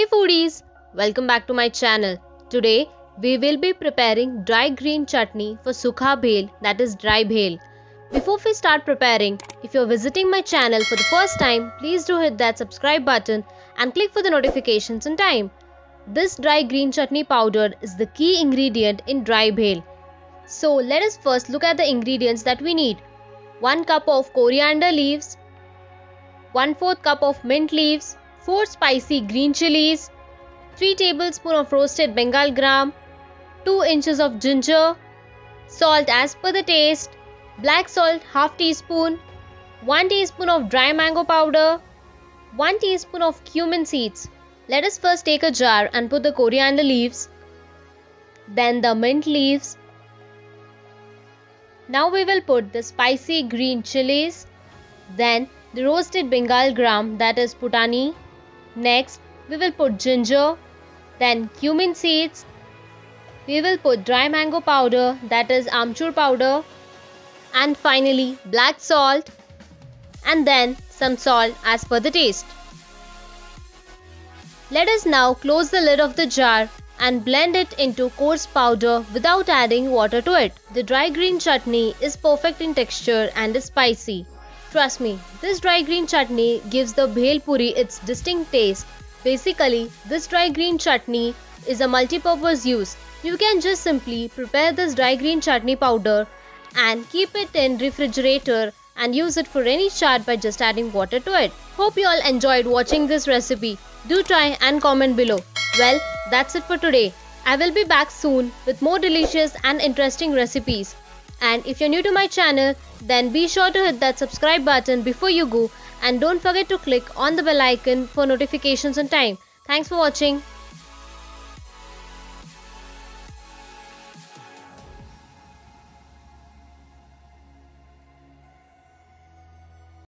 Hey foodies, welcome back to my channel. Today we will be preparing dry green chutney for sukha bhel that is dry bhel. Before we start preparing, if you're visiting my channel for the first time, please do hit that subscribe button and click for the notifications in time. This dry green chutney powder is the key ingredient in dry bhel. So let us first look at the ingredients that we need. 1 cup of coriander leaves, 1 4th cup of mint leaves, 4 spicy green chilies, 3 tablespoons of roasted bengal gram, 2 inches of ginger, salt as per the taste, black salt half teaspoon, 1 teaspoon of dry mango powder, 1 teaspoon of cumin seeds. Let us first take a jar and put the coriander leaves, then the mint leaves. Now we will put the spicy green chilies, then the roasted Bengal gram that is putani. Next, we will put ginger, then cumin seeds. We will put dry mango powder that is amchur powder and finally black salt and then some salt as per the taste. Let us now close the lid of the jar and blend it into coarse powder without adding water to it. The dry green chutney is perfect in texture and is spicy. Trust me, this dry green chutney gives the bhel puri its distinct taste. Basically, this dry green chutney is a multi-purpose use. You can just simply prepare this dry green chutney powder and keep it in refrigerator and use it for any chaat by just adding water to it. Hope you all enjoyed watching this recipe. Do try and comment below. Well, that's it for today. I will be back soon with more delicious and interesting recipes. And if you're new to my channel, then be sure to hit that subscribe button before you go and don't forget to click on the bell icon for notifications on time. Thanks for watching.